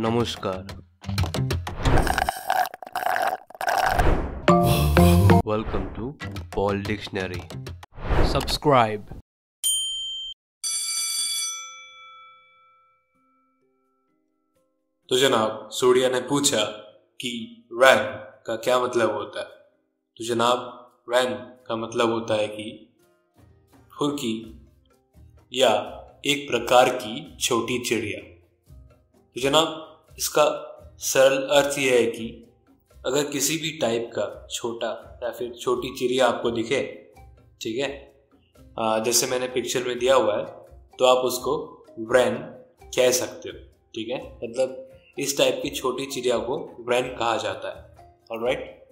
नमस्कार। Welcome to Paul dictionary subscribe तो जनाब सोडिया ने पूछा कि रैन का क्या मतलब होता है? तो जनाब रैन का मतलब होता है कि फुर्की या एक प्रकार की छोटी चिड़िया। तो जनाब इसका सरल अर्थ यह है कि अगर किसी भी टाइप का छोटा या फिर छोटी चिड़िया आपको दिखे, ठीक है जैसे मैंने पिक्चर में दिया हुआ है तो आप उसको ब्रैन कह सकते हो, ठीक है मतलब इस टाइप की छोटी चिड़िया को ब्रैन कहा जाता है ऑलराइट right?